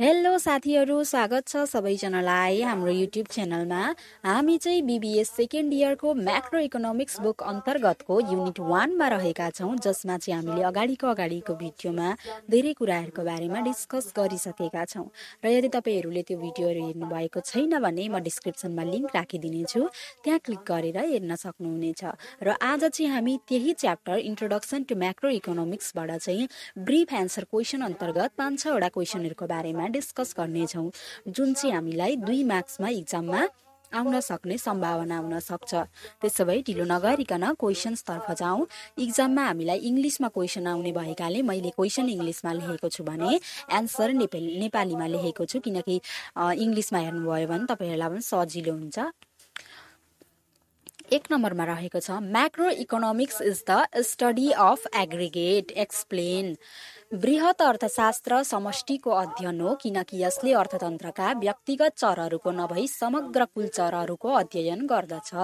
Hello साथीहरू स्वागत छ सबैजनालाई हाम्रो युट्युब च्यानलमा। हामी चाहिँ बिबिएस सेकेन्ड इयरको म्याक्रो इकोनोमिक्स बुक अन्तर्गतको युनिट वानमा रहेका छौँ जसमा चाहिँ हामीले अगाडिको अगाडिको भिडियोमा धेरै कुराहरूको बारेमा डिस्कस गरिसकेका छौँ। र यदि तपाईँहरूले त्यो भिडियोहरू हेर्नुभएको छैन भने म डिस्क्रिप्सनमा लिङ्क राखिदिनेछु। त्यहाँ क्लिक गरेर हेर्न सक्नुहुनेछ। र आज चाहिँ हामी त्यही च्याप्टर इन्ट्रोडक्सन टु म्याक्रो इकोनोमिक्सबाट चाहिँ ब्रिफ एन्सर क्वेसन अन्तर्गत पाँच छवटा क्वेसनहरूको बारेमा डिस्कस गर्नेछौँ। जुन चाहिँ हामीलाई दुई मार्क्समा इक्जाममा आउन सक्ने सम्भावना हुन सक्छ। त्यसो भए ढिलो नगरिकन क्वेसन्सतर्फ जाउँ। इक्जाममा हामीलाई इङ्ग्लिसमा क्वेसन आउने भएकाले मैले क्वेसन इङ्ग्लिसमा लेखेको छु भने एन्सर नेपाली नेपालीमा लेखेको छु। किनकि इङ्ग्लिसमा हेर्नुभयो भने तपाईँहरूलाई पनि सजिलो हुन्छ। एक नम्बरमा रहेको छ macroeconomics is the study of aggregate explain वृहत अर्थशास्त्र समष्टिको अध्ययन हो किनकि यसले अर्थतन्त्रका व्यक्तिगत चरहरूको नभई समग्र कुल चरहरूको अध्ययन गर्दछ।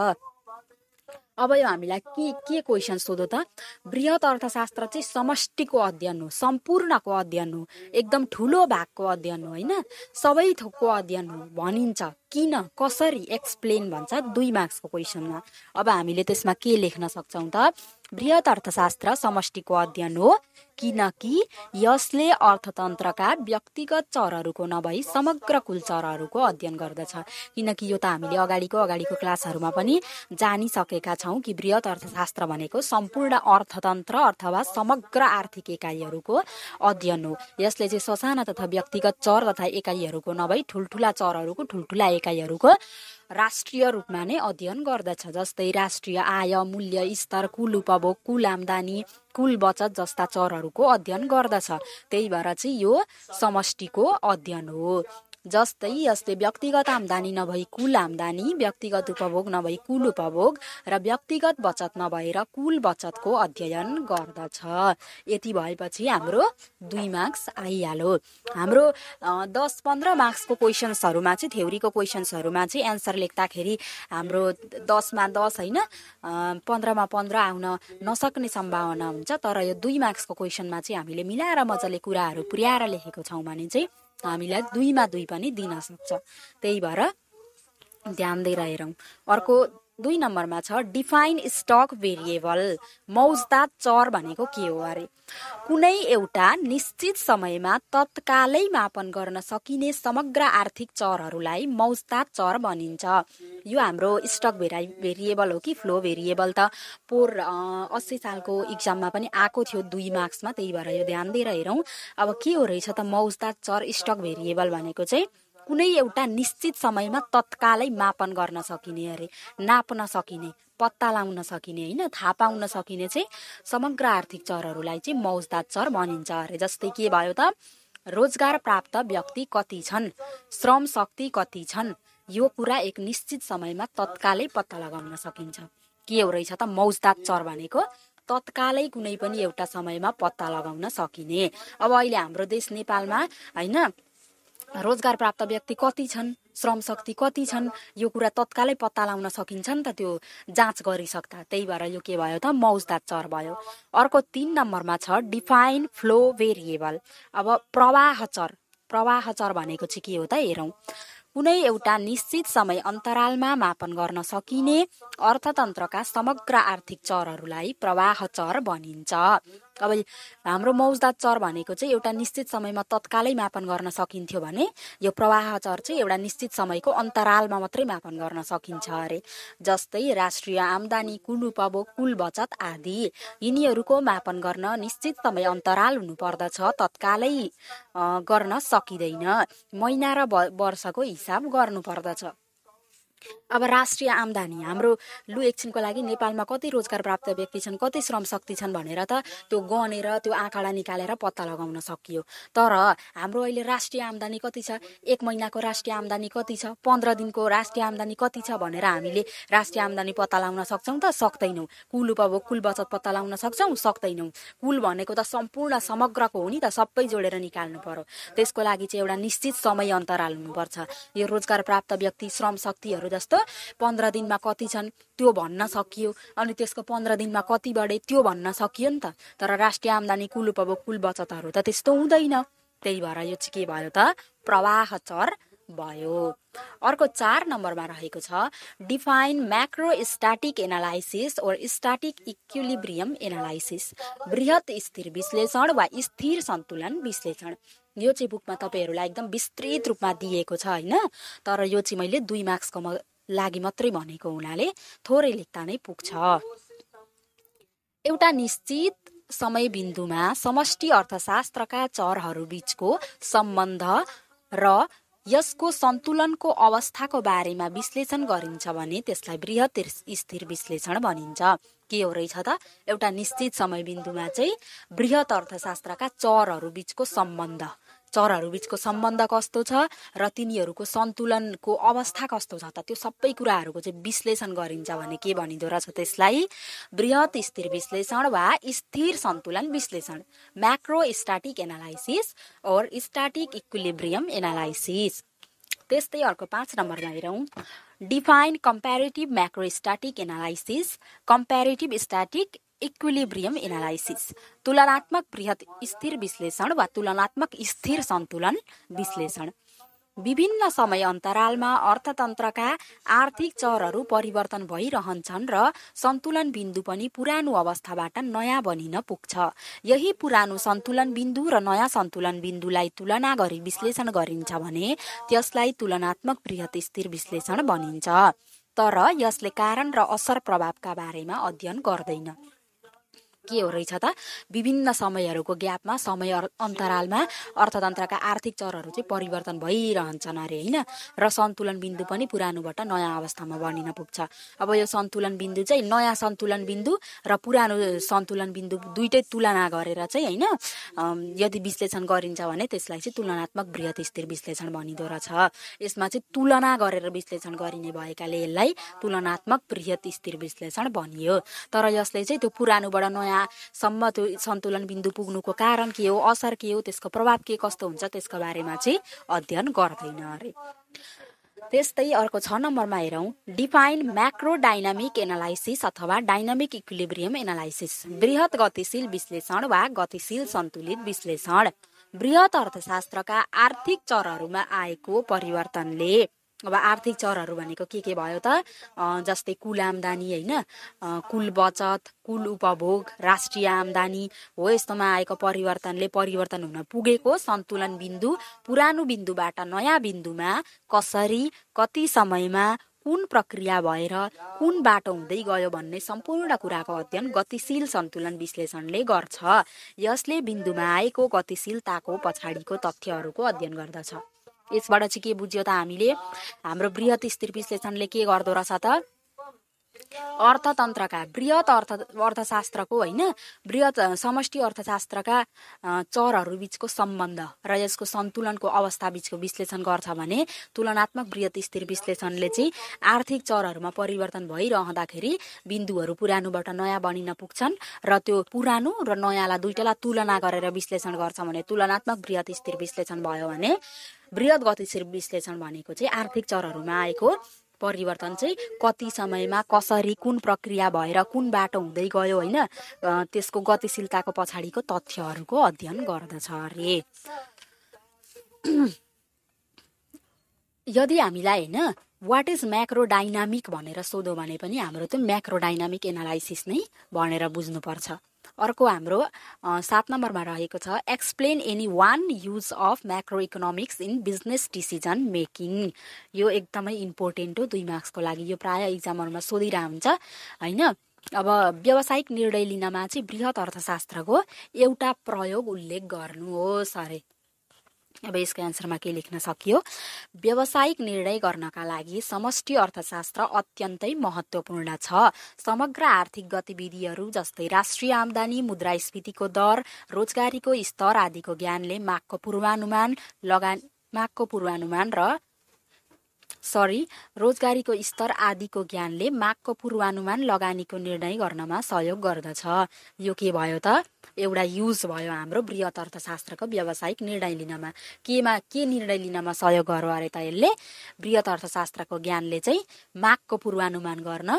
अब यो हामीलाई के के क्वेसन सोधो त? वृहत अर्थशास्त्र चाहिँ समष्टिको अध्ययन हो सम्पूर्णको अध्ययन हो एकदम ठुलो भागको अध्ययन हो होइन? सबै थोकको अध्ययन हो भनिन्छ। किन कसरी एक्सप्लेन भन्छ दुई मार्क्सको क्वेसनमा अब हामीले त्यसमा के लेख्न सक्छौँ त? वृहत अर्थशास्त्र समष्टिको अध्ययन हो किनकि यसले अर्थतन्त्रका व्यक्तिगत चरहरूको नभई समग्र कुल चरहरूको अध्ययन गर्दछ। किनकि यो त हामीले अगाडिको अगाडिको क्लासहरूमा पनि जानिसकेका छौँ कि वृहत अर्थशास्त्र भनेको सम्पूर्ण अर्थतन्त्र अथवा समग्र आर्थिक इकाइहरूको अध्ययन हो। यसले चाहिँ ससाना तथा व्यक्तिगत चर तथा इकाइहरूको नभई ठुल्ठुला चरहरूको ठुल्ठुला इकाइहरूको राष्ट्रिय रूपमा नै अध्ययन गर्दछ जस्तै राष्ट्रिय आय मूल्य स्तर कुल उपभोग कुल आम्दानी कुल बचत जस्ता चरहरूको अध्ययन गर्दछ। त्यही भएर चाहिँ यो समष्टिको अध्ययन हो। जस्तै यसले व्यक्तिगत आम्दानी नभई कुल आम्दानी व्यक्तिगत उपभोग नभई कुल उपभोग र व्यक्तिगत बचत नभएर कुल बचतको अध्ययन गर्दछ। यति भएपछि हाम्रो दुई मार्क्स आइहाल्यो। हाम्रो दस पन्ध्र मार्क्सको क्वेसन्सहरूमा चाहिँ थ्योरीको क्वेसन्सहरूमा चाहिँ एन्सर लेख्दाखेरि हाम्रो दसमा दस होइन पन्ध्रमा पन्ध्र आउन नसक्ने सम्भावना हुन्छ। तर यो दुई मार्क्सको क्वेसनमा चाहिँ हामीले मिलाएर मजाले कुराहरू पुर्याएर लेखेको छौँ भने चाहिँ हामीलाई दुईमा दुई पनि दिन सक्छ। त्यही भएर ध्यान दिएर अर्को दुई नम्बरमा छ डिफाइन स्टक भेरिएबल मौजदात चर भनेको के हो अरे? कुनै एउटा निश्चित समयमा तत्कालै मापन गर्न सकिने समग्र आर्थिक चरहरूलाई मौजदात चर भनिन्छ। यो हाम्रो स्टक भेरा भेरिएबल हो कि फ्लो भेरिएबल त। पोहोर अस्सी सालको इक्जाममा पनि आएको थियो दुई मार्क्समा त्यही भएर यो ध्यान दिएर हेरौँ अब के हो रहेछ त मौजदात चर स्टक भेरिएबल भनेको चाहिँ? कुनै एउटा निश्चित समयमा तत्कालै मापन गर्न सकिने अरे नाप्न सकिने पत्ता लाउन सकिने होइन थाहा पाउन सकिने चाहिँ समग्र आर्थिक चरहरूलाई चाहिँ मौजदात चर भनिन्छ अरे। जस्तै के भयो त रोजगार प्राप्त व्यक्ति कति छन् श्रम शक्ति कति छन् यो कुरा एक निश्चित समयमा तत्कालै पत्ता लगाउन सकिन्छ। के हो रहेछ त मौजदात चर भनेको तत्कालै कुनै पनि एउटा समयमा पत्ता लगाउन सकिने। अब अहिले हाम्रो देश नेपालमा होइन रोजगार प्राप्त व्यक्ति कति छन् श्रम शक्ति कति छन् यो कुरा तत्कालै पत्ता लगाउन सकिन्छ नि त त्यो जाँच गरिसक्दा। त्यही भएर यो के भयो त? मौजदात चर भयो। अर्को तिन नम्बरमा छ डिफाइन फ्लो भेरिएबल। अब प्रवाह चर। प्रवाह चर भनेको चाहिँ के हो त? हेरौँ। कुनै एउटा निश्चित समय अन्तरालमा मापन गर्न सकिने अर्थतन्त्रका समग्र आर्थिक चरहरूलाई प्रवाह चर भनिन्छ। अब हाम्रो मौजदात चर भनेको चाहिँ एउटा निश्चित समयमा तत्कालै मापन गर्न सकिन्थ्यो भने यो प्रवाह चर चाहिँ एउटा निश्चित समयको अन्तरालमा मात्रै मापन गर्न सकिन्छ अरे। जस्तै राष्ट्रिय आमदानी कुल उपभोग कुल बचत आदि यिनीहरूको मापन गर्न निश्चित समय अन्तराल हुनुपर्दछ तत्कालै गर्न सकिँदैन। महिना र वर्षको हिसाब गर्नुपर्दछ। अब राष्ट्रिय आमदानी। हाम्रो लु एकछिनको लागि नेपालमा कति रोजगार प्राप्त व्यक्ति छन् कति श्रम शक्ति छन् भनेर त त्यो गनेर त्यो आँकडा निकालेर पत्ता लगाउन सकियो। तर हाम्रो अहिले राष्ट्रिय आमदानी कति छ? एक महिनाको राष्ट्रिय आमदानी कति छ? पन्ध्र दिनको राष्ट्रिय आमदानी कति छ भनेर हामीले राष्ट्रिय आमदानी पत्ता लगाउन सक्छौँ त सक्दैनौँ। कुल उपभोग कुल बचत पत्ता लगाउन सक्छौँ सक्दैनौँ। कुल भनेको त सम्पूर्ण समग्रको हो नि त सबै जोडेर निकाल्नु पर्यो। त्यसको लागि चाहिँ एउटा निश्चित समय अन्तराल हुनुपर्छ। यो रोजगार प्राप्त व्यक्ति श्रम शक्तिहरू जस्तो पन्ध्र दिनमा कति छन् त्यो भन्न सकियो। अनि त्यसको पन्ध्र दिनमा कति बढे त्यो भन्न सकियो नि त। तर राष्ट्रिय आमदानी कुल उपभोग कुल बचतहरू त त्यस्तो हुँदैन। त्यही भएर यो चाहिँ के भयो त? प्रवाह चर भयो। अर्को चार नम्बरमा रहेको छ define macro static analysis or static equilibrium analysis. वृहत स्थिर विश्लेषण वा स्थिर सन्तुलन विश्लेषण। यो चाहिँ बुकमा तपाईँहरूलाई एकदम विस्तृत रूपमा दिएको छ होइन? तर यो चाहिँ मैले दुई मार्क्सको लागि मात्रै भनेको हुनाले थोरै लेख्दा नै पुग्छ। एउटा निश्चित समय बिन्दुमा समष्टि अर्थशास्त्रका चरहरू बिचको सम्बन्ध र यसको सन्तुलनको अवस्थाको बारेमा विश्लेषण गरिन्छ भने त्यसलाई वृहत स्थिर विश्लेषण भनिन्छ। के हो रहेछ त? एउटा निश्चित समय बिन्दुमा चाहिँ वृहत अर्थशास्त्रका चरहरू बिचको सम्बन्ध। चरहरू बिचको सम्बन्ध कस्तो छ र तिनीहरूको सन्तुलनको अवस्था कस्तो छ त त्यो सबै कुराहरूको चाहिँ विश्लेषण गरिन्छ भने के भनिँदो रहेछ त्यसलाई वृहत स्थिर विश्लेषण वा स्थिर सन्तुलन विश्लेषण macro static analysis or static equilibrium analysis त्यस्तै अर्को पाँच नम्बरमा हेरौँ। Define comparative macro static analysis comparative static equilibrium analysis तुलनात्मक बृहत स्थिर विश्लेषण वा तुलनात्मक स्थिर सन्तुलन विश्लेषण। विभिन्न समय अन्तरालमा अर्थतन्त्रका आर्थिक चरहरू परिवर्तन भइरहन्छन् र सन्तुलन बिन्दु पनि पुरानो अवस्थाबाट नयाँ बनिन पुग्छ। यही पुरानो सन्तुलन बिन्दु र नयाँ सन्तुलन बिन्दुलाई तुलना गरी विश्लेषण गरिन्छ भने त्यसलाई तुलनात्मक बृहत स्थिर विश्लेषण भनिन्छ। तर यसले कारण र असर प्रभावका बारेमा अध्ययन गर्दैन। के हो रहेछ त? विभिन्न समयहरूको ग्यापमा समय अन्तरालमा अर्थतन्त्रका आर्थिक चरहरू चाहिँ परिवर्तन भइरहन्छन् अरे होइन? र सन्तुलन बिन्दु पनि पुरानोबाट नयाँ अवस्थामा बनिन पुग्छ। अब यो सन्तुलन बिन्दु चाहिँ नयाँ सन्तुलन बिन्दु र पुरानो सन्तुलन बिन्दु दुइटै तुलना गरेर चाहिँ होइन यदि विश्लेषण गरिन्छ भने त्यसलाई चाहिँ तुलनात्मक वृहत स्थिर विश्लेषण भनिँदो रहेछ। यसमा चाहिँ तुलना गरेर विश्लेषण गरिने भएकाले यसलाई तुलनात्मक वृहत स्थिर विश्लेषण भनियो। तर यसले चाहिँ त्यो पुरानोबाट नयाँ सम्म त्यो सन्तुलन बिन्दु पुग्नुको कारण के हो असर के हो त्यसको प्रभाव के कस्तो हुन्छ त्यसको बारेमा चाहिँ अध्ययन गर्दैन अरे। त्यस्तै अर्को छ नम्बरमा हेरौँ। डिफाइन म्याक्रो डाइनामिक एनालाइसिस अथवा डाइनामिक इक्विलिब्रियम एनालाइसिस। वृहत गतिशील विश्लेषण वा गतिशील सन्तुलित विश्लेषण। वृहत अर्थशास्त्रका आर्थिक चरहरूमा आएको परिवर्तनले अब आर्थिक चरहरू भनेको के के भयो त? जस्तै कुल आम्दानी होइन कुल बचत कुल उपभोग राष्ट्रिय आम्दानी हो यस्तोमा आएको परिवर्तनले परिवर्तन हुन पुगेको सन्तुलन बिन्दु पुरानो बिन्दुबाट नयाँ बिन्दुमा कसरी कति समयमा कुन प्रक्रिया भएर कुन बाटो हुँदै गयो भन्ने सम्पूर्ण कुराको अध्ययन गतिशील सन्तुलन विश्लेषणले गर्छ। यसले बिन्दुमा आएको गतिशीलताको पछाडिको तथ्यहरूको अध्ययन गर्दछ। यसबाट चाहिँ के बुझ्यो त हामीले? हाम्रो वृहत स्थिर विश्लेषणले के गर्दो रहेछ त? अर्थतन्त्रका वृहत अर्थ अर्थशास्त्रको होइन वृहत समष्टि अर्थशास्त्रका चरहरू बिचको सम्बन्ध र यसको सन्तुलनको अवस्था बिचको विश्लेषण गर्छ भने तुलनात्मक वृहत स्थिर विश्लेषणले चाहिँ आर्थिक चरहरूमा परिवर्तन भइरहँदाखेरि बिन्दुहरू पुरानोबाट नयाँ बनिन पुग्छन् र त्यो पुरानो र नयाँलाई दुइटालाई तुलना गरेर विश्लेषण गर्छ भने तुलनात्मक वृहत स्थिर विश्लेषण भयो भने वृहत गतिशील विश्लेषण भनेको चाहिँ आर्थिक चरहरूमा आएको परिवर्तन चाहिँ कति समयमा कसरी कुन प्रक्रिया भएर कुन बाटो हुँदै गयो होइन त्यसको गतिशीलताको पछाडिको तथ्यहरूको अध्ययन गर्दछ अरे। यदि हामीलाई होइन वाट इज म्याक्रो डाइनामिक भनेर सोध्यो भने पनि हाम्रो त्यो म्याक्रो डाइनामिक एनालाइसिस नै भनेर बुझ्नुपर्छ। अर्को हाम्रो सात नम्बरमा रहेको छ explain any one use of macroeconomics in business decision making यो एकदमै इम्पोर्टेन्ट हो दुई मार्क्सको लागि। यो प्रायः इक्जामहरूमा सोधिरह हुन्छ होइन? अब व्यावसायिक निर्णय लिनमा चाहिँ वृहत अर्थशास्त्रको एउटा प्रयोग उल्लेख गर्नुहोस् अरे अब यसको एन्सरमा के लेख्न सकियो? व्यावसायिक निर्णय गर्नका लागि समष्टि अर्थशास्त्र अत्यन्तै महत्त्वपूर्ण छ। समग्र आर्थिक गतिविधिहरू जस्तै राष्ट्रिय आमदानी मुद्रास्फीतिको दर रोजगारीको स्तर आदिको ज्ञानले मागको पूर्वानुमान लगान मागको पूर्वानुमान र सरी रोजगारीको स्तर आदिको ज्ञानले मागको पूर्वानुमान लगानीको निर्णय गर्नमा सहयोग गर्दछ। यो के भयो त? एउटा युज भयो हाम्रो वृहत अर्थशास्त्रको व्यावसायिक निर्णय लिनमा। केमा के निर्णय लिनमा सहयोग गर्यो अरे त यसले? वृहत अर्थशास्त्रको ज्ञानले चाहिँ मागको पूर्वानुमान गर्न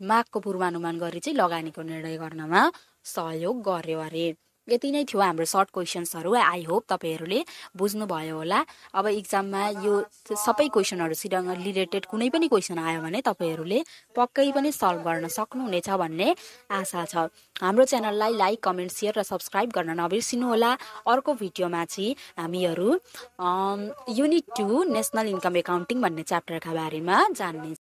मागको पूर्वानुमान गरी चाहिँ लगानीको निर्णय गर्नमा सहयोग गर्यो अरे। यति नै थियो हाम्रो सर्ट क्वेसन्सहरू। आई होप तपाईँहरूले बुझ्नुभयो होला। अब इक्जाममा यो सबै क्वेसनहरूसित रिलेटेड कुनै पनि क्वेसन आयो भने तपाईँहरूले पक्कै पनि सल्भ गर्न सक्नुहुनेछ भन्ने आशा छ। हाम्रो च्यानललाई लाइक कमेन्ट सेयर र सब्सक्राइब गर्न नबिर्सिनु होला। अर्को भिडियोमा चाहिँ हामीहरू unit two national income accounting भन्ने च्याप्टरका बारेमा जान्ने